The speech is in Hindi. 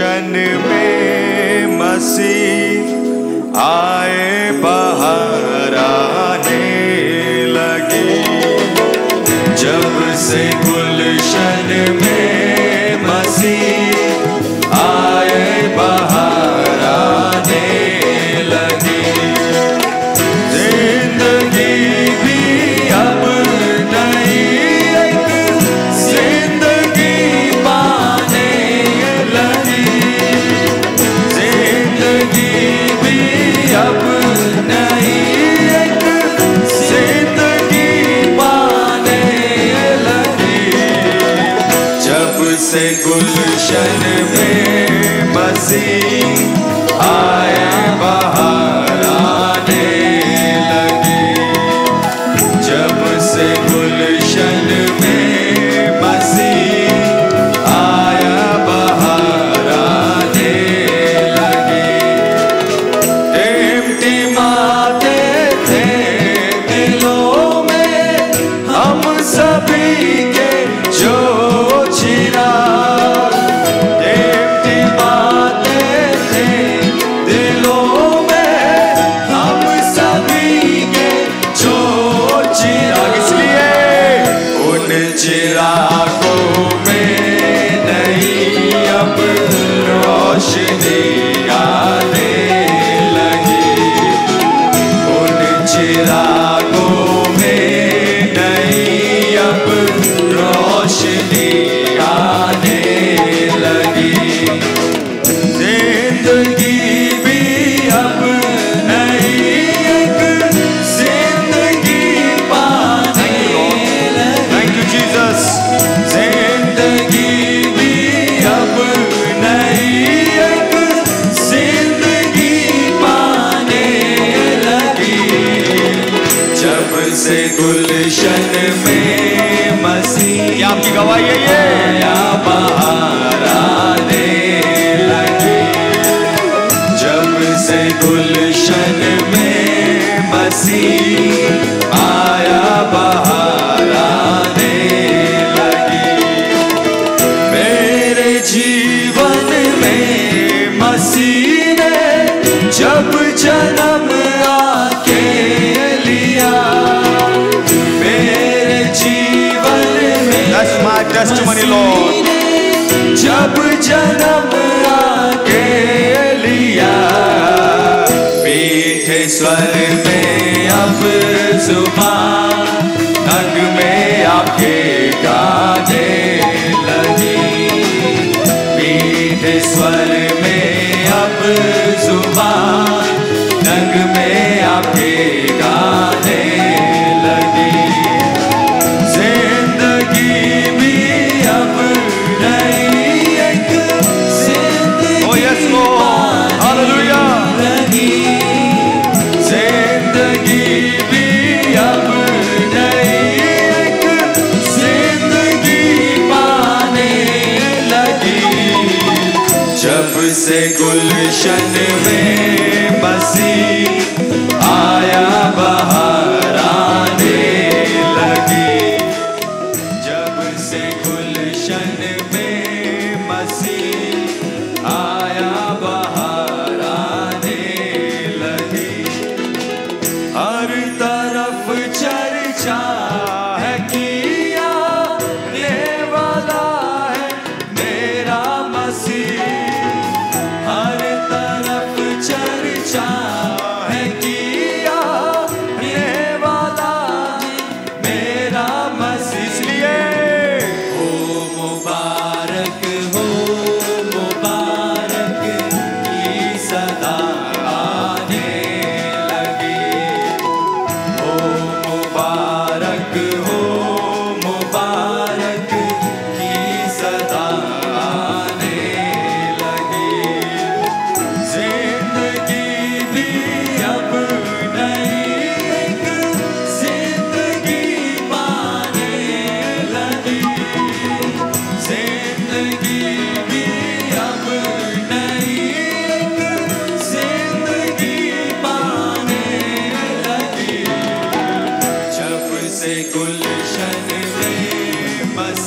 मिशन में मसीह आए बहराने लगे। जब से गुलशन में से गुलशन में मजीद गुलशन में मसीह आपकी गवाही है ये। या बहाराने लगे। जब से गुलशन में मसी आया बहाराने लगे। मेरे जीवन में मसी ने जब चला जब जन्म आके लिया। पीठ स्वर में अब सुबह से गुलशन में बसी